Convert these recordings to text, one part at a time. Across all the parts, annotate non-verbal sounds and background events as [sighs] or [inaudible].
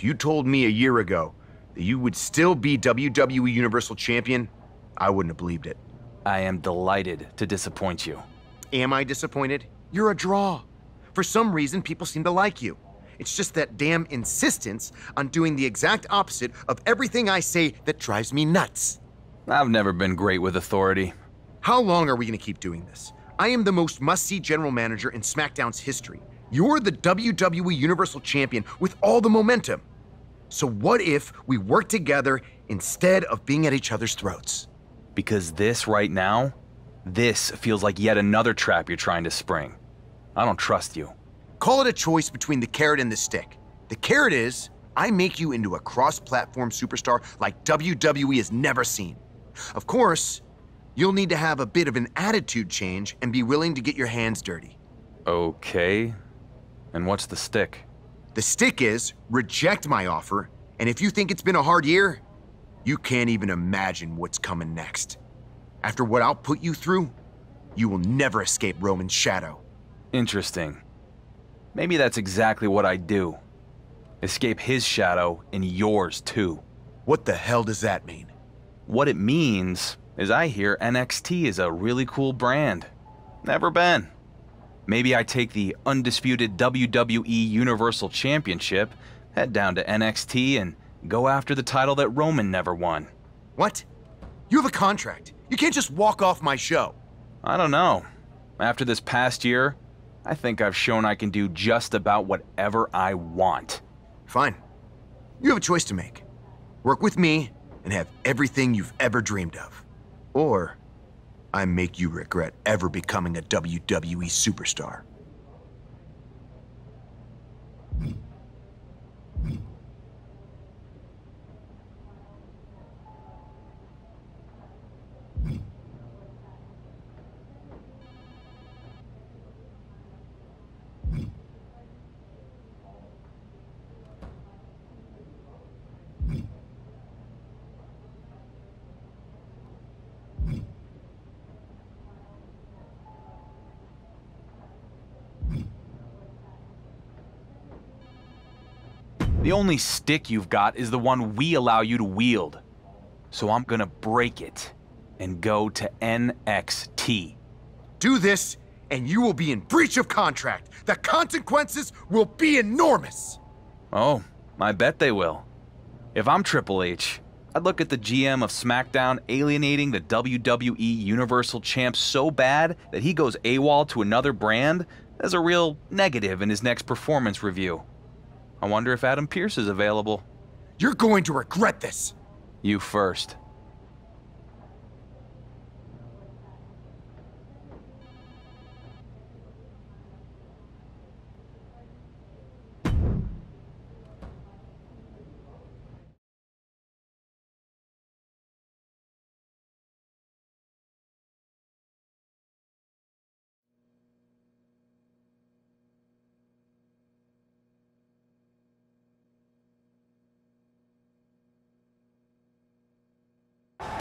If you told me a year ago that you would still be WWE Universal Champion, I wouldn't have believed it. I am delighted to disappoint you. Am I disappointed? You're a draw. For some reason, people seem to like you. It's just that damn insistence on doing the exact opposite of everything I say that drives me nuts. I've never been great with authority. How long are we going to keep doing this? I am the most must see general manager in SmackDown's history. You're the WWE Universal Champion with all the momentum. So, what if we work together instead of being at each other's throats? Because this right now, this feels like yet another trap you're trying to spring. I don't trust you. Call it a choice between the carrot and the stick. The carrot is I make you into a cross platform superstar like WWE has never seen. Of course, you'll need to have a bit of an attitude change and be willing to get your hands dirty. Okay. And what's the stick? The stick is reject my offer, and if you think it's been a hard year, you can't even imagine what's coming next. After what I'll put you through, you will never escape Roman's shadow. Interesting. Maybe that's exactly what I do. Escape his shadow and yours too. What the hell does that mean? What it means is I hear NXT is a really cool brand. Never been. Maybe I take the undisputed WWE Universal Championship, head down to NXT, and go after the title that Roman never won. What? You have a contract. You can't just walk off my show. I don't know. After this past year, I think I've shown I can do just about whatever I want. Fine. You have a choice to make. Work with me and have everything you've ever dreamed of. Or I make you regret ever becoming a WWE superstar. The only stick you've got is the one we allow you to wield. So I'm gonna break it and go to NXT. Do this, and you will be in breach of contract. The consequences will be enormous. Oh, I bet they will. If I'm Triple H, I'd look at the GM of SmackDown alienating the WWE Universal Champ so bad that he goes AWOL to another brand as a real negative in his next performance review. I wonder if Adam Pearce is available. You're going to regret this. You first.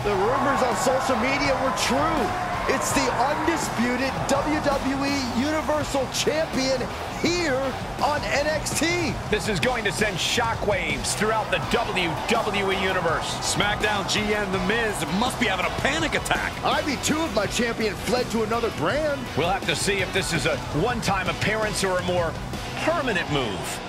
The rumors on social media were true. It's the undisputed WWE Universal Champion here on NXT. This is going to send shockwaves throughout the WWE Universe. SmackDown GM The Miz must be having a panic attack. I'd be too if my champion fled to another brand. We'll have to see if this is a one-time appearance or a more permanent move.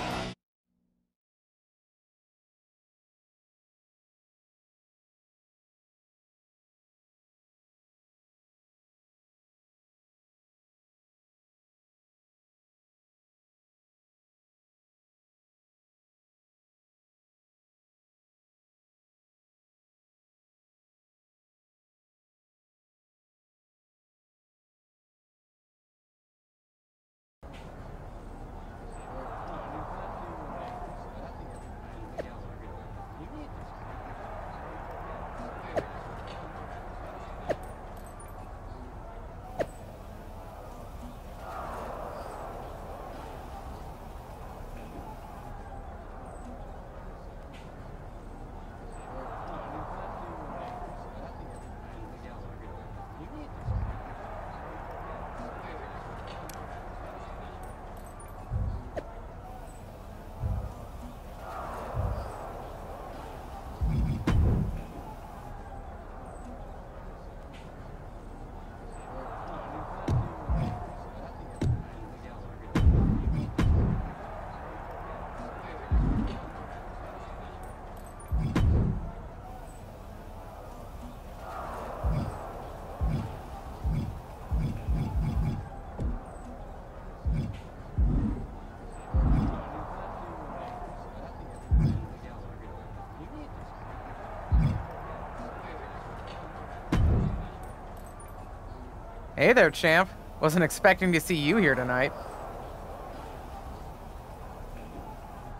Hey there, champ. Wasn't expecting to see you here tonight.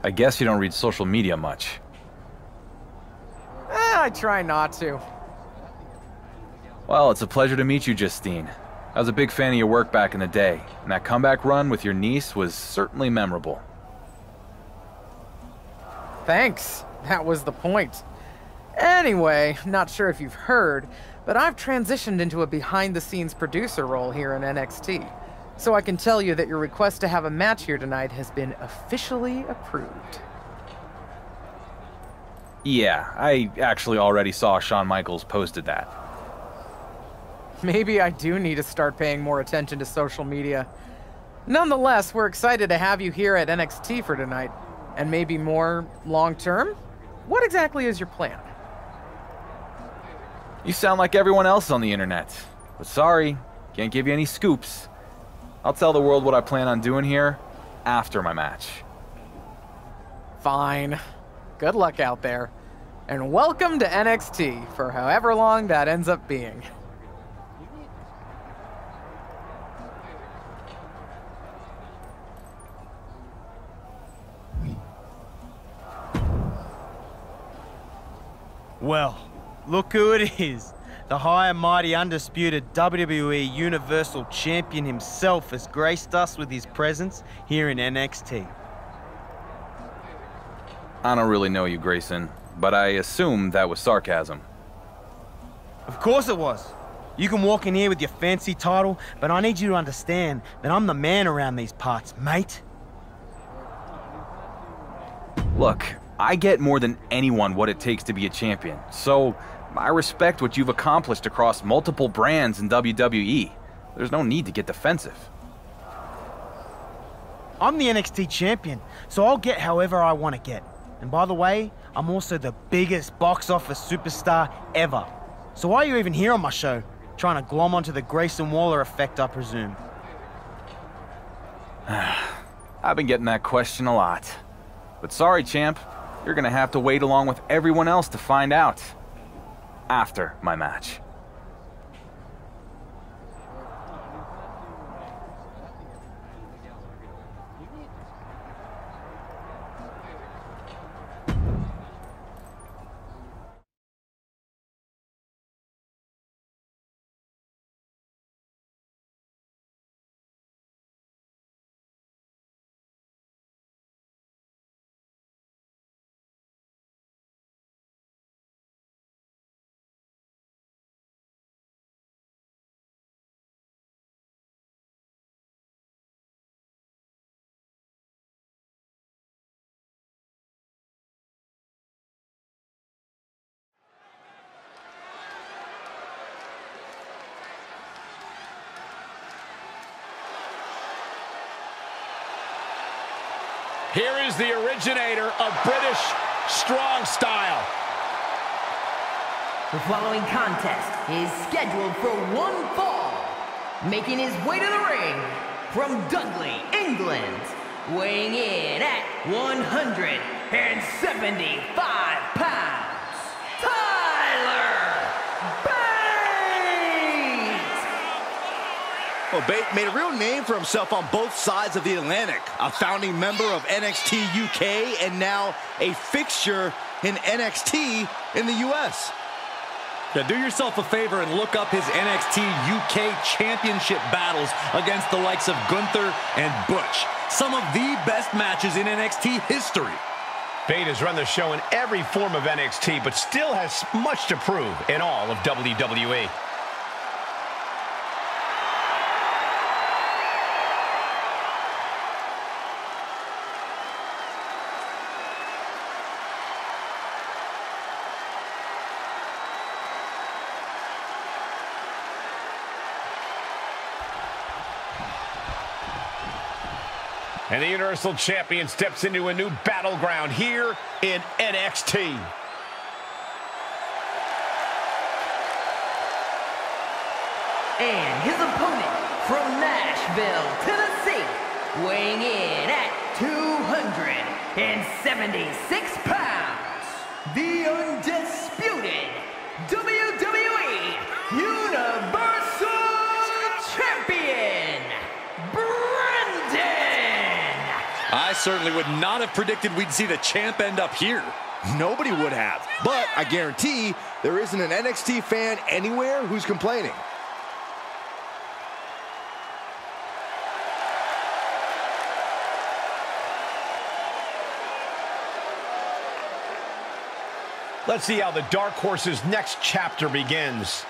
I guess you don't read social media much. Eh, I try not to. Well, it's a pleasure to meet you, Justine. I was a big fan of your work back in the day, and that comeback run with your niece was certainly memorable. Thanks. That was the point. Anyway, not sure if you've heard, but I've transitioned into a behind the scenes producer role here in NXT. So I can tell you that your request to have a match here tonight has been officially approved. Yeah, I actually already saw Shawn Michaels posted that. Maybe I do need to start paying more attention to social media. Nonetheless, we're excited to have you here at NXT for tonight. And maybe more long term? What exactly is your plan? You sound like everyone else on the internet. But sorry, can't give you any scoops. I'll tell the world what I plan on doing here after my match. Fine. Good luck out there. And welcome to NXT for however long that ends up being. Well, look who it is. The high and mighty undisputed WWE Universal Champion himself has graced us with his presence here in NXT. I don't really know you, Grayson, but I assume that was sarcasm. Of course it was. You can walk in here with your fancy title, but I need you to understand that I'm the man around these parts, mate. Look, I get more than anyone what it takes to be a champion, so I respect what you've accomplished across multiple brands in WWE. There's no need to get defensive. I'm the NXT champion, so I'll get however I want to get. And by the way, I'm also the biggest box office superstar ever. So why are you even here on my show? Trying to glom onto the Grayson Waller effect, I presume. [sighs] I've been getting that question a lot. But sorry, champ. You're gonna have to wait along with everyone else to find out. After my match. Here is the originator of British strong style. The following contest is scheduled for one fall. Making his way to the ring from Dudley, England, weighing in at 175 pounds, Tyler Bate! Well, Bate made a real name for himself on both sides of the Atlantic. A founding member of NXT UK and now a fixture in NXT in the US. Now do yourself a favor and look up his NXT UK Championship battles against the likes of Gunther and Butch. Some of the best matches in NXT history. Bate has run the show in every form of NXT, but still has much to prove in all of. WWE. And the Universal Champion steps into a new battleground here in NXT. And his opponent from Nashville, Tennessee, weighing in at 276 pounds, the undisputed WWE certainly would not have predicted we'd see the champ end up here. Nobody would have. But I guarantee there isn't an NXT fan anywhere who's complaining. Let's see how the Dark Horse's next chapter begins.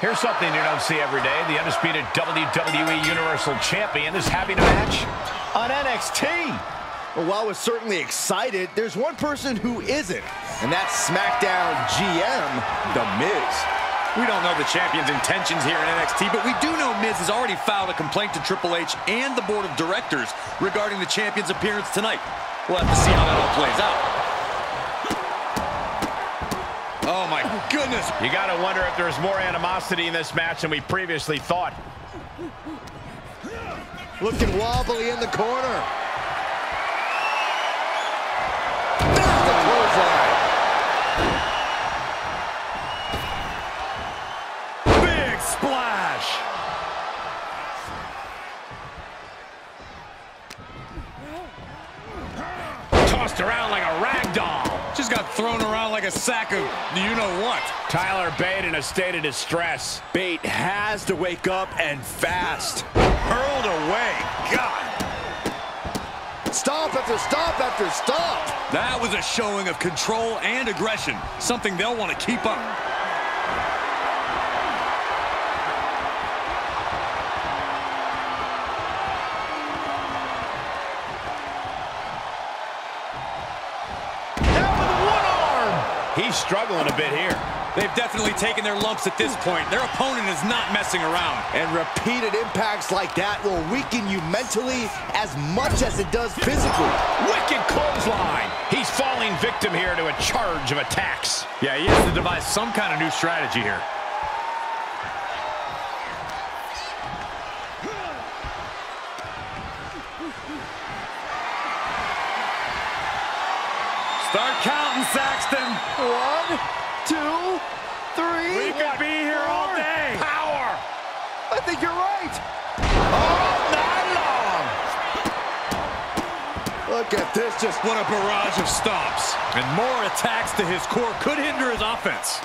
Here's something you don't see every day. The undisputed WWE Universal Champion is having a match on NXT. Well, while we're certainly excited, there's one person who isn't, and that's SmackDown GM, The Miz. We don't know the champion's intentions here in NXT, but we do know Miz has already filed a complaint to Triple H and the board of directors regarding the champion's appearance tonight. We'll have to see how that all plays out. Oh, my goodness. You got to wonder if there's more animosity in this match than we previously thought. Looking wobbly in the corner. There's the clothesline. Big splash. Tossed around like a rag doll. Just got thrown around like a sack of you-know-what. Tyler Bate in a state of distress. Bate has to wake up and fast. Hurled away. God. Stop after stop after stop. That was a showing of control and aggression, something they'll want to keep up. He's struggling a bit here. They've definitely taken their lumps at this point. Their opponent is not messing around. And repeated impacts like that will weaken you mentally as much as it does physically. Wicked clothesline. He's falling victim here to a charge of attacks. Yeah, he has to devise some kind of new strategy here. One, two, three. We could be here all day. Power. I think you're right. Oh, all night long. Look at this, just What a barrage of stops. And more attacks to his core could hinder his offense.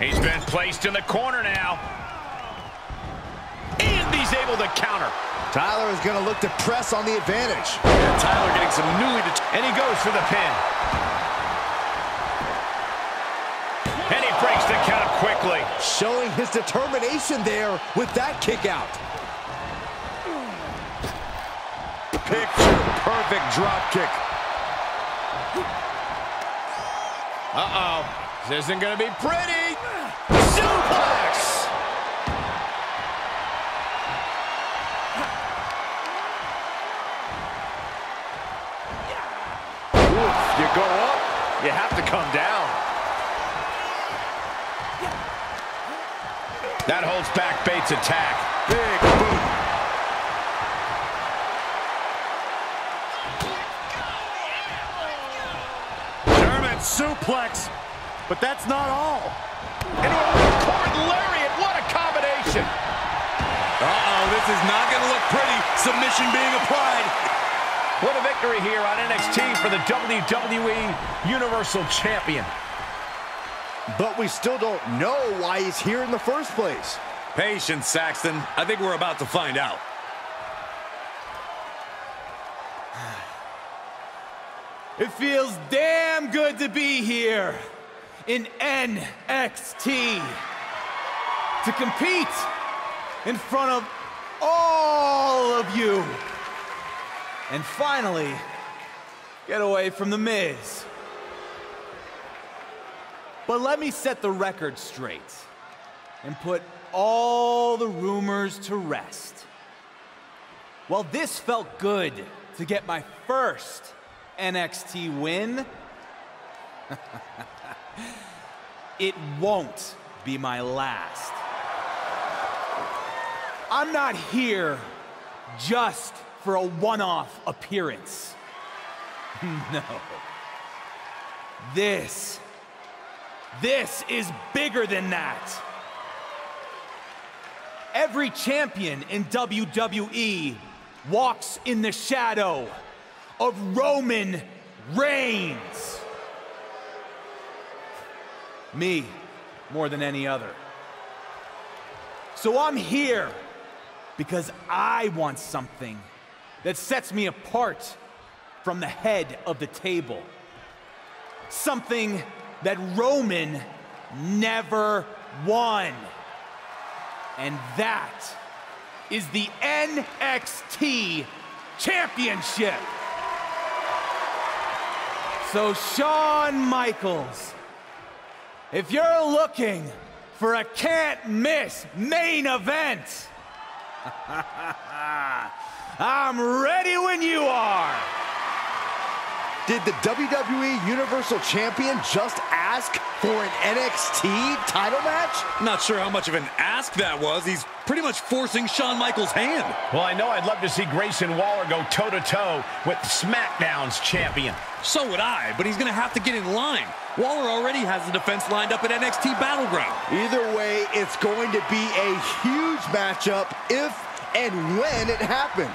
He's been placed in the corner now. And he's able to counter. Tyler is going to look to press on the advantage. And Tyler getting some newly And he goes for the pin. And he breaks the count quickly. Showing his determination there with that kick out. picture perfect drop kick. Uh-oh. This isn't going to be pretty. Suplex! That holds back Bates' attack. Big boot. German suplex. But that's not all. And a cord lariat, what a combination. Uh-oh, this is not going to look pretty. Submission being applied. What a victory here on NXT for the WWE Universal Champion. But we still don't know why he's here in the first place. Patience, Saxton. I think we're about to find out. [sighs] It feels damn good to be here in NXT. To compete in front of all of you. And finally, get away from The Miz. But let me set the record straight and put all the rumors to rest. While this felt good to get my first NXT win, [laughs] it won't be my last. I'm not here just for a one-off appearance. [laughs] No. This, this is bigger than that. Every champion in WWE walks in the shadow of Roman Reigns. Me, more than any other. So I'm here because I want something that sets me apart from the head of the table. Something that Roman never won. And that is the NXT Championship. So, Shawn Michaels, if you're looking for a can't miss main event, [laughs] I'm ready when you are. Did the WWE Universal Champion just ask for an NXT title match? Not sure how much of an ask that was. He's pretty much forcing Shawn Michaels' hand. Well, I know I'd love to see Grayson Waller go toe-to-toe with SmackDown's champion. So would I, but he's going to have to get in line. Waller already has the defense lined up at NXT Battleground. Either way, it's going to be a huge matchup if and when it happens.